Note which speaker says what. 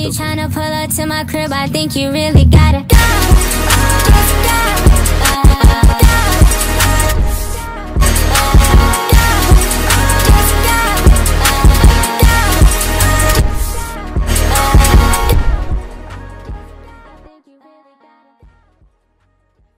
Speaker 1: you tryna pull up to my crib, I think you really gotta go